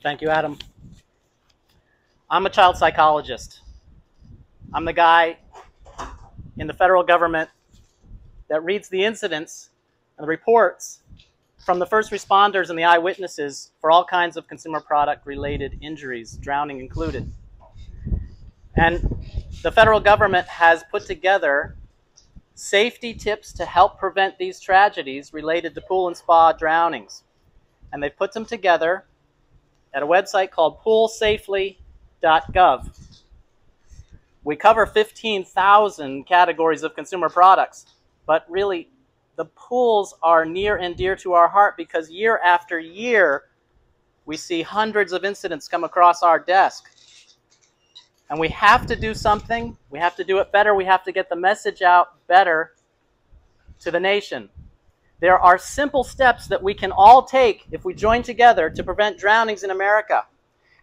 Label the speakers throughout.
Speaker 1: Thank you, Adam. I'm a child psychologist. I'm the guy in the federal government that reads the incidents and the reports from the first responders and the eyewitnesses for all kinds of consumer product related injuries, drowning included. And the federal government has put together safety tips to help prevent these tragedies related to pool and spa drownings. And they've put them together at a website called poolsafely.gov. We cover 15,000 categories of consumer products, but really the pools are near and dear to our heart because year after year we see hundreds of incidents come across our desk. And we have to do something. We have to do it better. We have to get the message out better to the nation. There are simple steps that we can all take if we join together to prevent drownings in America.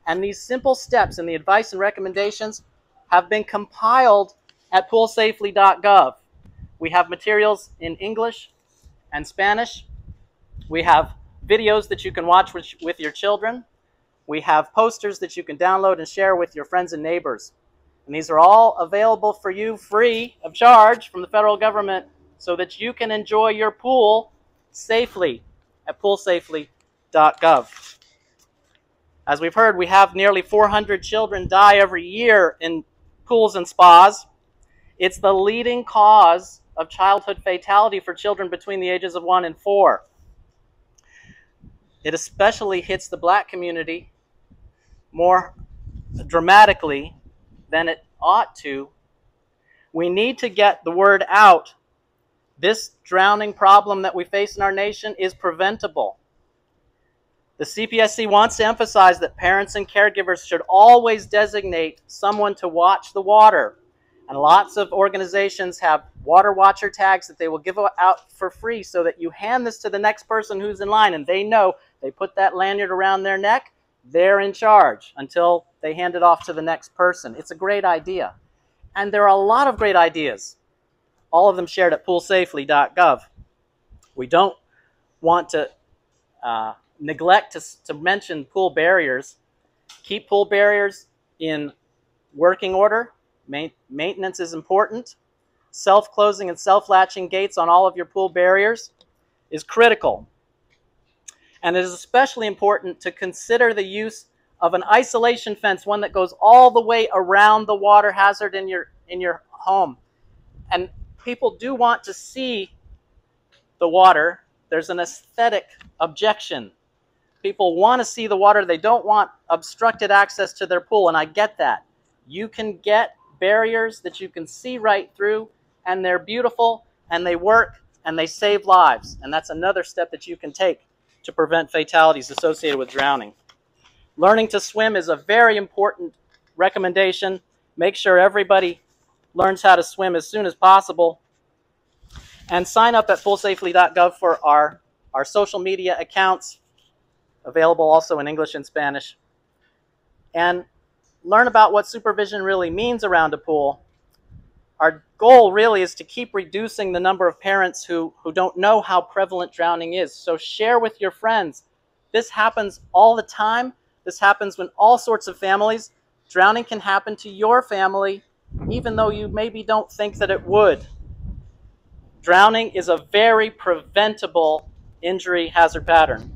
Speaker 1: And these simple steps and the advice and recommendations have been compiled at poolsafely.gov. We have materials in English and Spanish. We have videos that you can watch with, with your children. We have posters that you can download and share with your friends and neighbors. And these are all available for you free of charge from the federal government so that you can enjoy your pool safely at poolsafely.gov. As we've heard, we have nearly 400 children die every year in pools and spas. It's the leading cause of childhood fatality for children between the ages of 1 and 4. It especially hits the black community more dramatically than it ought to. We need to get the word out this drowning problem that we face in our nation is preventable. The CPSC wants to emphasize that parents and caregivers should always designate someone to watch the water. And lots of organizations have water watcher tags that they will give out for free so that you hand this to the next person who's in line and they know they put that lanyard around their neck, they're in charge until they hand it off to the next person. It's a great idea. And there are a lot of great ideas all of them shared at poolsafely.gov. We don't want to uh, neglect to, to mention pool barriers. Keep pool barriers in working order. Ma maintenance is important. Self-closing and self-latching gates on all of your pool barriers is critical. And it is especially important to consider the use of an isolation fence, one that goes all the way around the water hazard in your, in your home. And people do want to see the water. There's an aesthetic objection. People want to see the water. They don't want obstructed access to their pool, and I get that. You can get barriers that you can see right through, and they're beautiful, and they work, and they save lives. And that's another step that you can take to prevent fatalities associated with drowning. Learning to swim is a very important recommendation. Make sure everybody learns how to swim as soon as possible. And sign up at poolsafely.gov for our, our social media accounts, available also in English and Spanish. And learn about what supervision really means around a pool. Our goal really is to keep reducing the number of parents who, who don't know how prevalent drowning is. So share with your friends. This happens all the time. This happens when all sorts of families. Drowning can happen to your family even though you maybe don't think that it would. Drowning is a very preventable injury hazard pattern.